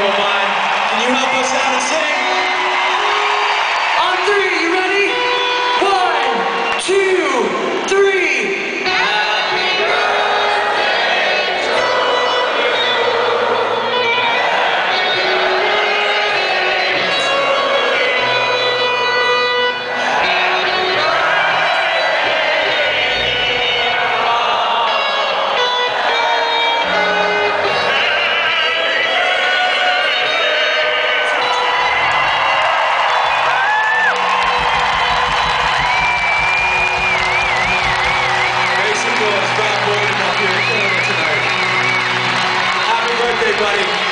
our Mason